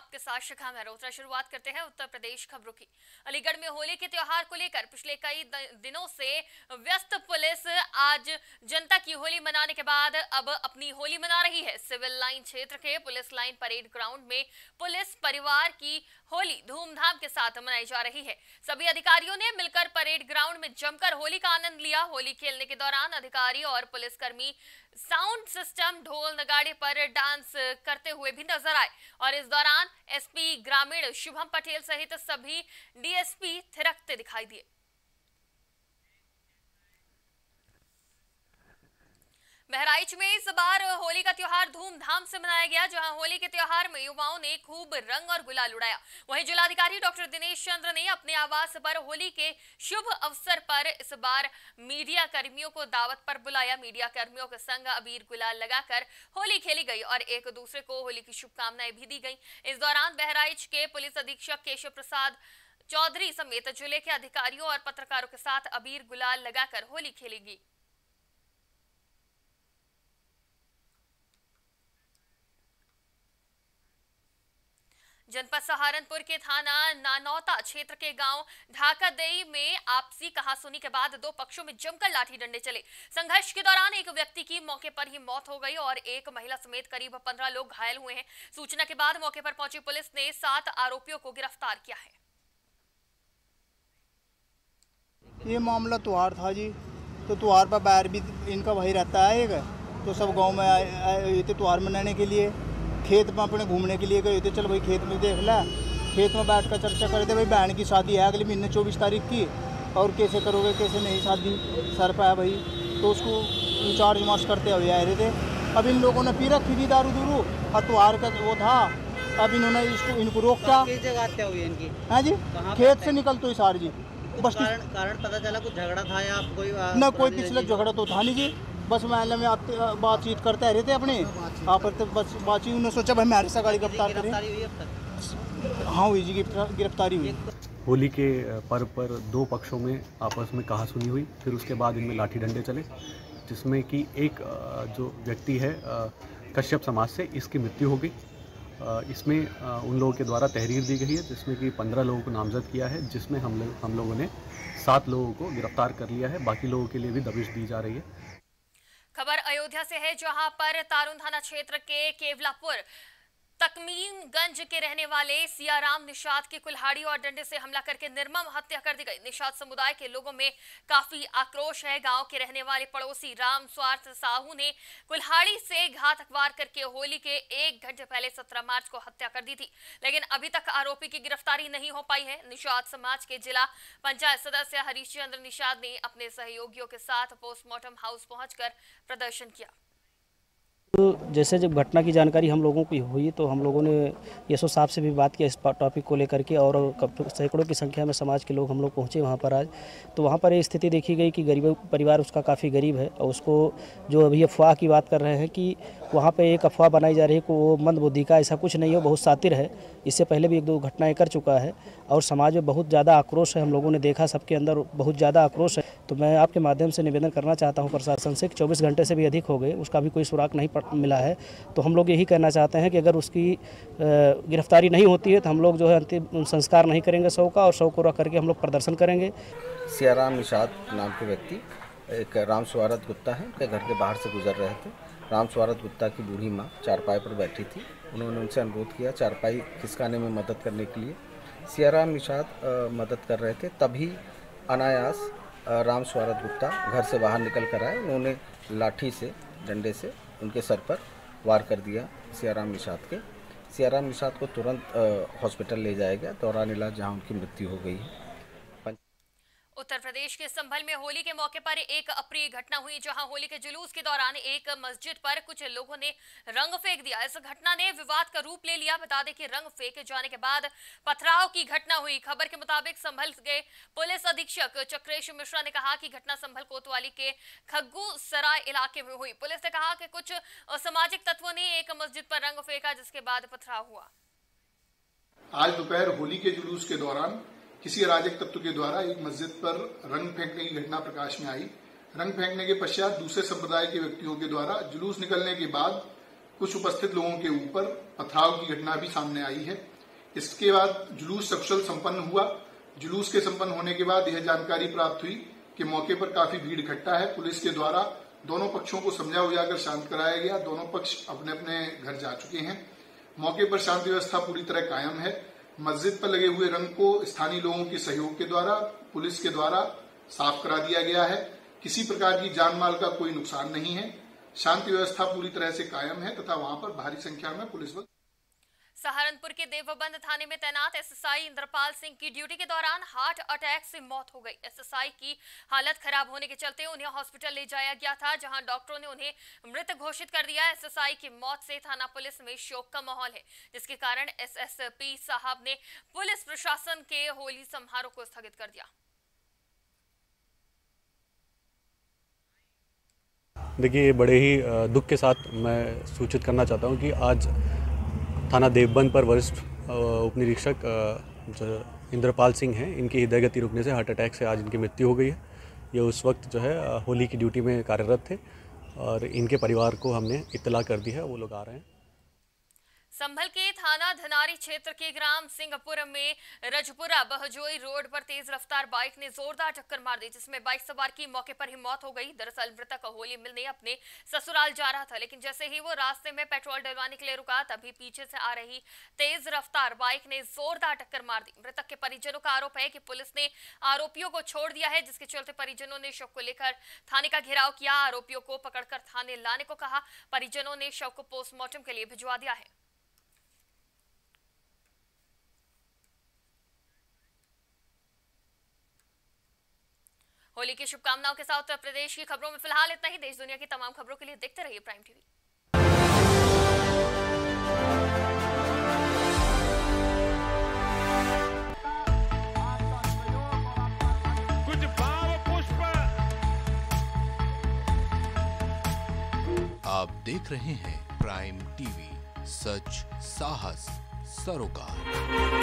आपके साथ शिखा मेहरोत्रा शुरुआत करते हैं उत्तर प्रदेश खबरों की। अलीगढ़ में होली के त्योहार को लेकर पिछले कई दिनों से व्यस्त पुलिस आज जनता की होली मनाने के बाद अब अपनी होली मना रही है। सिविल लाइन क्षेत्र के पुलिस लाइन परेड ग्राउंड में पुलिस परिवार की होली धूमधाम के साथ मनाई जा रही है। सभी अधिकारियों ने मिलकर परेड ग्राउंड में जमकर होली का आनंद लिया। होली खेलने के दौरान अधिकारी और पुलिसकर्मी साउंड सिस्टम ढोल नगाड़े पर डांस करते हुए भी नज़र आए और इस दौरान एसपी ग्रामीण शुभम पटेल सहित सभी डीएसपी थिरकते दिखाई दिए। बहराइच में इस बार होली का त्योहार धूमधाम से मनाया गया, जहाँ होली के त्योहार में युवाओं ने खूब रंग और गुलाल उड़ाया। वहीं जिलाधिकारी डॉक्टर दिनेश चंद्र ने अपने आवास पर होली के शुभ अवसर पर इस बार मीडिया कर्मियों को दावत पर बुलाया। मीडिया कर्मियों के संग अबीर गुलाल लगाकर होली खेली गई और एक दूसरे को होली की शुभकामनाएँ भी दी गई। इस दौरान बहराइच के पुलिस अधीक्षक केशव प्रसाद चौधरी समेत ज़िले के अधिकारियों और पत्रकारों के साथ अबीर गुलाल लगाकर होली खेलेगी। जनपद सहारनपुर के थाना नानौता क्षेत्र के गाँव ढाकादेई में आपसी कहासुनी के बाद दो पक्षों में जमकर लाठी डंडे चले। संघर्ष के दौरान एक व्यक्ति की मौके पर ही मौत हो गई और एक महिला समेत करीब पंद्रह लोग घायल हुए हैं। सूचना के बाद मौके पर पहुँची पुलिस ने सात आरोपियों को गिरफ़्तार किया है। ये मामला त्योहार था जी। तो त्योहार पर बाहर भी इनका वही रहता है एक। तो सब गाँव में आए थे त्योहार मनाने के लिए। खेत में अपने घूमने के लिए गए थे। चल भाई खेत में देख ला। खेत में बैठ कर चर्चा करे थे भाई बहन की शादी है अगले महीने चौबीस तारीख की। और कैसे करोगे कैसे नहीं शादी सर पे है भाई। तो उसको इंचार्ज मार्च करते हुए आ रहे थे। अब इन लोगों ने पी रखी थी दारू दूरू और त्योहार का वो था। अब इन्होंने इसको इनको रोका। है इनकी? है जी खेत से निकल तो सार जी। बस कारण कारण पता चला कुछ झगड़ा था या कोई ना कोई पिछले झगड़ा तो था नहीं जी। बस महल्ले में आते बातचीत करते रहे थे अपने? आप तो बस बातचीत उन्होंने सोचा भाई हमारे से गाड़ी गिरफ़्तार करें। हाँ हुई जी गिरफ्तारी हुई। होली के पर्व पर दो पक्षों में आपस में कहा सुनी हुई फिर उसके बाद इनमें लाठी डंडे चले जिसमें कि एक जो व्यक्ति है कश्यप समाज से इसकी मृत्यु हो गई। इसमें उन लोगों के द्वारा तहरीर दी गई है जिसमें कि पंद्रह लोगों को नामजद किया है जिसमें हम लोग हम लोगों ने सात लोगों को गिरफ़्तार कर लिया है बाकी लोगों के लिए भी दबिश दी जा रही है। अयोध्या से है जहाँ पर तारून थाना क्षेत्र के केवलापुर तकमीमगंज के रहने वाले सियाराम निषाद की कुल्हाड़ी और डंडे से हमला करके निर्मम हत्या कर दी गई। निषाद समुदाय के लोगों में काफ़ी आक्रोश है। गाँव के रहने वाले पड़ोसी राम स्वार्थ साहू ने कुल्हाड़ी से घात अखबार करके होली के एक घंटे पहले 17 मार्च को हत्या कर दी थी। लेकिन अभी तक आरोपी की गिरफ्तारी नहीं हो पाई है। निषाद समाज के जिला पंचायत सदस्य हरीश चंद्र निषाद ने अपने सहयोगियों के साथ पोस्टमार्टम हाउस पहुंचकर प्रदर्शन किया। जैसे जब घटना की जानकारी हम लोगों को हुई तो हम लोगों ने यशो साहब से भी बात किया इस टॉपिक को लेकर के और सैकड़ों की संख्या में समाज के लोग हम लोग पहुँचे वहाँ पर आज। तो वहाँ पर ये स्थिति देखी गई कि गरीब परिवार उसका काफ़ी गरीब है और उसको जो अभी अफवाह की बात कर रहे हैं कि वहाँ पर एक अफवाह बनाई जा रही है कि वो मंदबुद्धि का ऐसा कुछ नहीं है बहुत सातिर है। इससे पहले भी एक दो घटनाएँ कर चुका है और समाज में बहुत ज़्यादा आक्रोश है, हम लोगों ने देखा सबके अंदर बहुत ज़्यादा आक्रोश है। तो मैं आपके माध्यम से निवेदन करना चाहता हूँ, प्रशासन से चौबीस घंटे से भी अधिक हो गए, उसका भी कोई सुराग नहीं मिला है। तो हम लोग यही कहना चाहते हैं कि अगर उसकी गिरफ्तारी नहीं होती है तो हम लोग जो है अंतिम संस्कार नहीं करेंगे शव का और शव को रख करके हम लोग प्रदर्शन करेंगे। सियाराम निषाद नाम के व्यक्ति, एक राम स्वारत गुप्ता है, उनके घर के बाहर से गुजर रहे थे। राम स्वारत गुप्ता की बूढ़ी माँ चारपाई पर बैठी थी। उन्होंने उनसे अनुरोध किया, चारपाई खिसकाने में मदद करने के लिए। सियाराम निषाद मदद कर रहे थे, तभी अनायास राम स्वारत गुप्ता घर से बाहर निकल कर आए। उन्होंने लाठी से, डंडे से उनके सर पर वार कर दिया सियाराम निषाद के। सियाराम निषाद को तुरंत हॉस्पिटल ले जाया गया। दौरान इलाज जहाँ उनकी मृत्यु हो गई है। उत्तर प्रदेश के संभल में होली के मौके पर एक अप्रिय घटना हुई, जहाँ होली के जुलूस के दौरान एक मस्जिद पर कुछ लोगों ने रंग फेंक दिया। इस घटना ने विवाद का रूप ले लिया। बता दें कि रंग फेंके जाने के बाद पथराव की घटना हुई। खबर के मुताबिक संभल के पुलिस अधीक्षक चक्रेश मिश्रा ने कहा कि घटना संभल कोतवाली के खग्गू सराय इलाके में हुई। पुलिस ने कहा कि कुछ असामाजिक तत्वों ने एक मस्जिद पर रंग फेंका, जिसके बाद पथराव हुआ। आज दोपहर होली के जुलूस के दौरान किसी अराजक तत्व के द्वारा एक मस्जिद पर रंग फेंकने की घटना प्रकाश में आई। रंग फेंकने के पश्चात दूसरे संप्रदाय के व्यक्तियों के द्वारा जुलूस निकलने के बाद कुछ उपस्थित लोगों के ऊपर पथराव की घटना भी सामने आई है। इसके बाद जुलूस सकुशल संपन्न हुआ। जुलूस के संपन्न होने के बाद यह जानकारी प्राप्त हुई कि मौके पर काफ़ी भीड़ इकट्ठा है। पुलिस के द्वारा दोनों पक्षों को समझा उजाकर शांत कराया गया। दोनों पक्ष अपने अपने घर जा चुके हैं। मौके पर शांति व्यवस्था पूरी तरह कायम है। मस्जिद पर लगे हुए रंग को स्थानीय लोगों के सहयोग के द्वारा, पुलिस के द्वारा साफ़ करा दिया गया है। किसी प्रकार की जान माल का कोई नुकसान नहीं है। शांति व्यवस्था पूरी तरह से कायम है तथा वहाँ पर भारी संख्या में पुलिस बल सहारनपुर के देवबंद थाने में तैनात एसएसआई इंद्रपाल सिंह की ड्यूटी के दौरान हार्ट अटैक से मौत हो गई। एसएसआई की हालत खराब होने के चलते उन्हें हॉस्पिटल ले जाया गया था, जहाँ डॉक्टरों ने उन्हें मृत घोषित कर दिया। एसएसआई की मौत से थाना पुलिस में शोक का माहौल है, जिसके कारण एसएसपी साहब ने पुलिस प्रशासन के होली समारोह को स्थगित कर दिया। देखिए बड़े ही दुख के साथ मैं सूचित करना चाहता हूँ कि आज थाना देवबंद पर वरिष्ठ उप निरीक्षक जो इंद्रपाल सिंह हैं, इनकी हृदय गति रुकने से हार्ट अटैक से आज इनकी मृत्यु हो गई है। ये उस वक्त जो है होली की ड्यूटी में कार्यरत थे और इनके परिवार को हमने इतला कर दी है, वो लोग आ रहे हैं। संभल के थाना धनारी क्षेत्र के ग्राम सिंहपुर में रजपुरा बहजोई रोड पर तेज रफ्तार बाइक ने जोरदार टक्कर मार दी, जिसमें बाइक सवार की मौके पर ही मौत हो गई। दरअसल मृतक होली मिलने अपने ससुराल जा रहा था, लेकिन जैसे ही वो रास्ते में पेट्रोल डलवाने के लिए रुका, तभी पीछे से आ रही तेज रफ्तार बाइक ने जोरदार टक्कर मार दी। मृतक के परिजनों का आरोप है कि पुलिस ने आरोपियों को छोड़ दिया है, जिसके चलते परिजनों ने शव को लेकर थाने का घेराव किया। आरोपियों को पकड़कर थाने लाने को कहा। परिजनों ने शव को पोस्टमार्टम के लिए भिजवा दिया है। होली की शुभकामनाओं के साथ उत्तर प्रदेश की खबरों में फ़िलहाल इतना ही। देश दुनिया की तमाम खबरों के लिए देखते रहिए प्राइम टीवी कुछ भाव पुष्प। आप देख रहे हैं प्राइम टीवी सच साहस सरोकार।